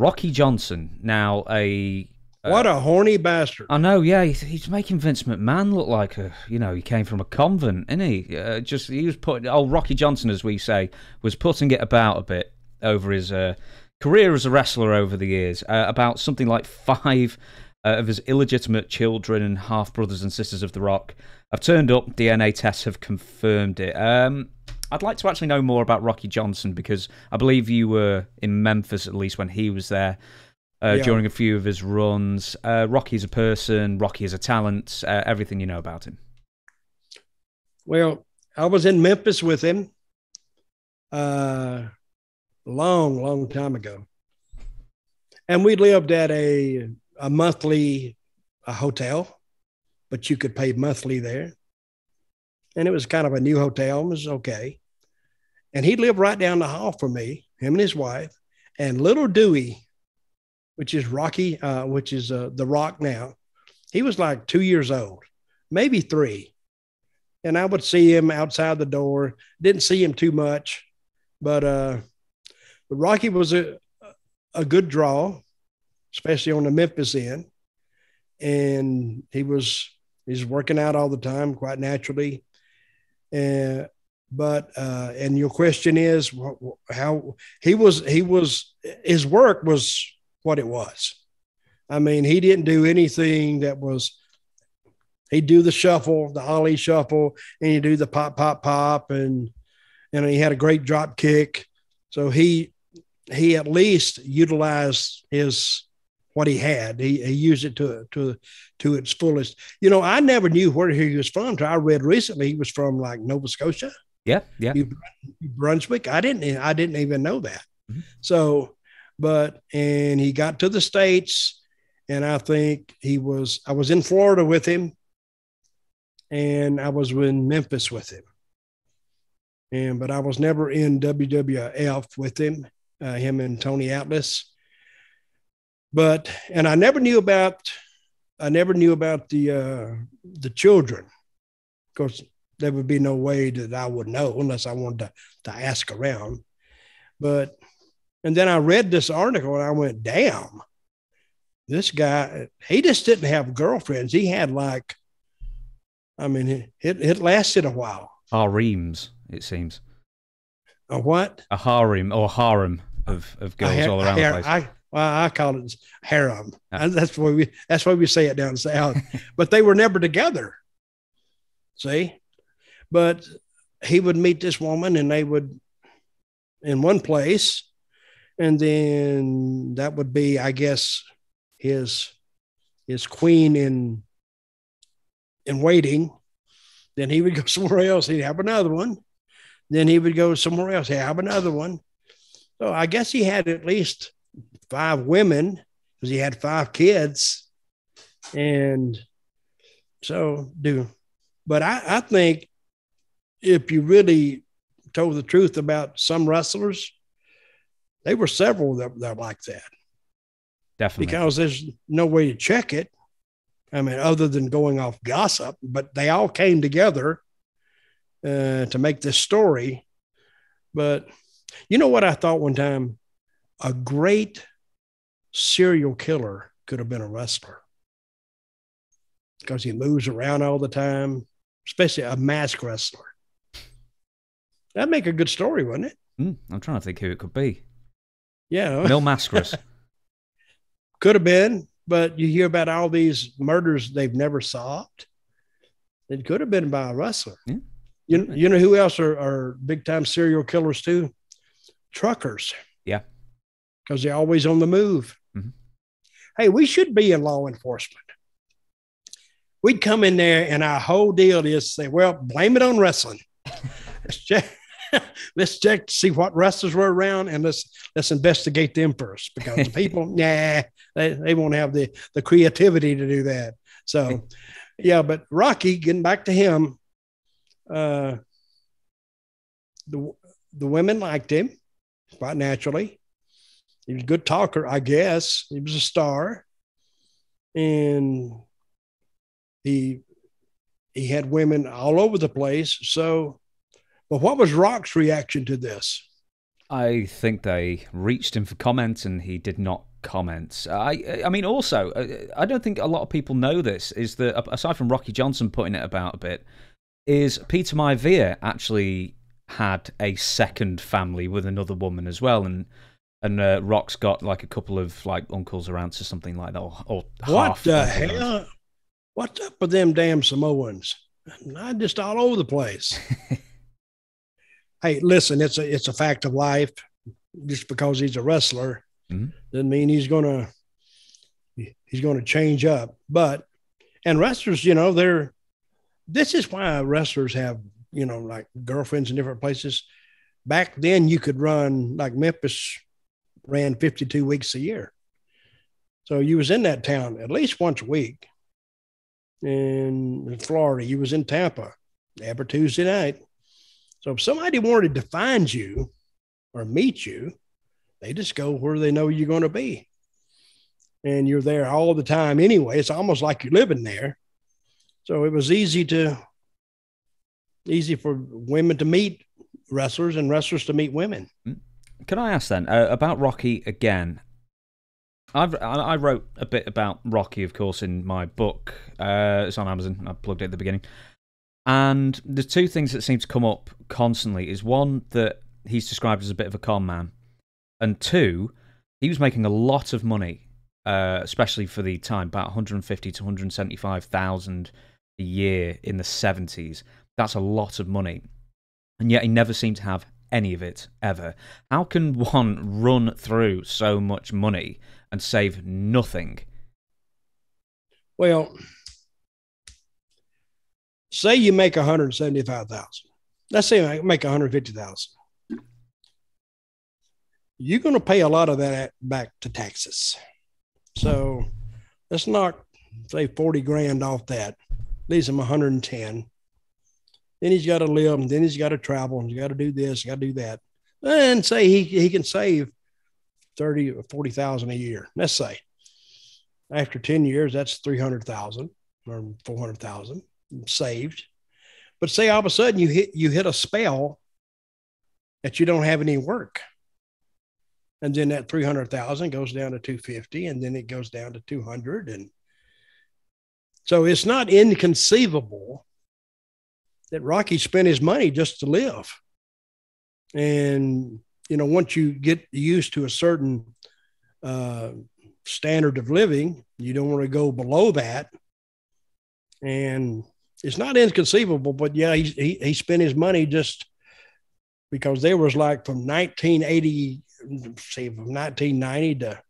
Rocky Johnson, now a what a horny bastard! I know, yeah. He's, he's making Vince McMahon look like a, you know, he came from a convent, isn't he? Uh, just he was putting, old Rocky Johnson, as we say, was putting it about a bit over his uh, career as a wrestler over the years. Uh, about something like five uh, of his illegitimate children and half brothers and sisters of The Rock have turned up. DNA tests have confirmed it. Um, I'd like to actually know more about Rocky Johnson because I believe you were in Memphis at least when he was there. Uh, yeah. During a few of his runs, uh, Rocky is a person, Rocky is a talent, uh, everything you know about him. Well, I was in Memphis with him uh, long, long time ago. And we lived at a, a monthly a hotel, but you could pay monthly there. And it was kind of a new hotel. It was okay. And he lived right down the hall from me, him and his wife. And little Dewey, which is Rocky, uh, which is uh, The Rock now, he was like two years old, maybe three. And I would see him outside the door. Didn't see him too much, but uh, Rocky was a a good draw, especially on the Memphis end. And he was he's working out all the time, quite naturally. And but uh, and your question is how he was he was his work was what it was. I mean he didn't do anything that was he'd do the shuffle the Ali shuffle and he'd do the pop pop pop and and he had a great drop kick. So he he at least utilized his what he had. He, he used it to to to its fullest. You know i never knew where he was from i read recently he was from like nova scotia yeah, yeah. New Brunswick. I didn't. I didn't even know that. Mm-hmm. So, but and he got to the states, and I think he was. I was in Florida with him, and I was in Memphis with him. And but I was never in WWF with him. Uh, him and Tony Atlas. But and I never knew about. I never knew about the uh, the children, because there would be no way that I would know unless I wanted to, to ask around. But, and then I read this article and I went, damn, this guy, he just didn't have girlfriends. He had like, I mean, it, it lasted a while. Harems, it seems. A what? A harem or harem of, of girls all around the place. I, well, I call it harem. Ah. That's why we that's why we say it down south. but they were never together. See, but he would meet this woman and they would in one place. And then that would be, I guess, his his queen in in waiting. Then he would go somewhere else. He'd have another one. Then he would go somewhere else. He'd have another one. So I guess he had at least five women because he had five kids. And so do, but I, I think if you really told the truth about some wrestlers, they were several that, that like that. Definitely. Because there's no way to check it. I mean, other than going off gossip, but they all came together uh, to make this story. But you know what I thought one time? A great serial killer could have been a wrestler because he moves around all the time, especially a mask wrestler. That'd make a good story, wouldn't it? Mm, I'm trying to think who it could be. Yeah. Mil Mascaras. could have been, but you hear about all these murders they've never solved. It could have been by a wrestler. Yeah. You, you know who else are, are big time serial killers too? Truckers. Yeah. Because they're always on the move. Mm-hmm. Hey, we should be in law enforcement. We'd come in there and our whole deal is say, well, blame it on wrestling. Let's check. let's check to see what wrestlers were around and let's let's investigate them first because the people, nah, they, they won't have the the creativity to do that. So, yeah, but Rocky, getting back to him, uh, the the women liked him quite naturally. He was a good talker, I guess. He was a star, and he he had women all over the place. So but what was Rock's reaction to this? I think they reached him for comment and he did not comment. I I mean, also, I don't think a lot of people know this. Is that aside from Rocky Johnson putting it about a bit, is Peter Maivia actually had a second family with another woman as well, and and uh, Rock's got like a couple of like uncles or aunts or something like that, or, or what the hell? What's up with them damn Samoans? Not just all over the place. hey, listen, it's a it's a fact of life. Just because he's a wrestler mm-hmm. doesn't mean he's gonna he's gonna change up. But and wrestlers, you know, they're this is why wrestlers have you know like girlfriends in different places. Back then, you could run like Memphis ran 52 weeks a year. So you was in that town at least once a week. In Florida, you was in Tampa every Tuesday night. So if somebody wanted to find you or meet you, they just go where they know you're going to be. And you're there all the time anyway. It's almost like you're living there. So it was easy to easy for women to meet wrestlers and wrestlers to meet women. Can I ask then uh, about Rocky again? I've I wrote a bit about Rocky, of course, in my book. Uh, it's on Amazon. I plugged it at the beginning. And the two things that seem to come up constantly is one that he's described as a bit of a con man, and two, he was making a lot of money, uh, especially for the time, about 150 to 175,000 a year in the 70s. That's a lot of money, and yet he never seemed to have any of it ever. How can one run through so much money and save nothing? Well, say you make 175,000. Let's say I make 150,000. You're going to pay a lot of that back to taxes. So let's knock, say, 40 grand off that, leaves him 110. Then he's got to live, and then he's got to travel, and he's got to do this, got to do that. And say he, he can save 30 or 40,000 a year. Let's say after 10 years, that's 300,000 or 400,000 saved. But say all of a sudden you hit you hit a spell that you don't have any work. And then that 300,000 goes down to 250 and then it goes down to 200 and so it's not inconceivable that Rocky spent his money just to live. And you know, once you get used to a certain uh, standard of living, you don't want to go below that. And it's not inconceivable, but yeah, he, he, he spent his money just because there was like from 1980, say from 1990 to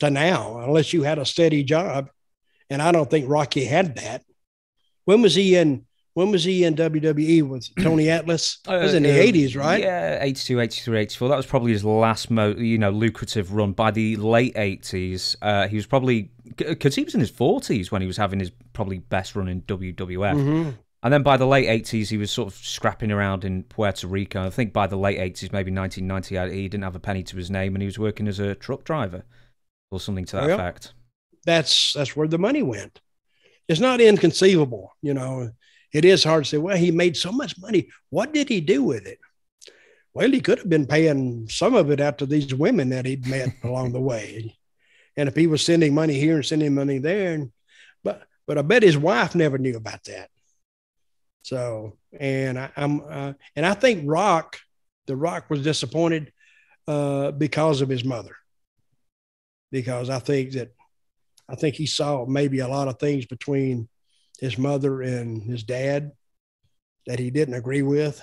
to now, unless you had a steady job. And I don't think Rocky had that. When was he in? When was he in WWE with Tony Atlas? Uh, it was in the uh, 80s, right? Yeah, 82, 83, 84. That was probably his last, mo- you know, lucrative run. By the late 80s, uh, he was probably because he was in his 40s when he was having his probably best run in WWF. Mm-hmm. And then by the late 80s, he was sort of scrapping around in Puerto Rico. I think by the late 80s, maybe 1990, uh, he didn't have a penny to his name and he was working as a truck driver or something to that well, effect. That's that's where the money went. It's not inconceivable, you know. It is hard to say, well, he made so much money. What did he do with it? Well, he could have been paying some of it out to these women that he'd met along the way. And if he was sending money here and sending money there, and but but I bet his wife never knew about that. So and I, am uh, and I think Rock, the Rock was disappointed uh, because of his mother, because I think that I think he saw maybe a lot of things between his mother and his dad that he didn't agree with.